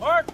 Mark!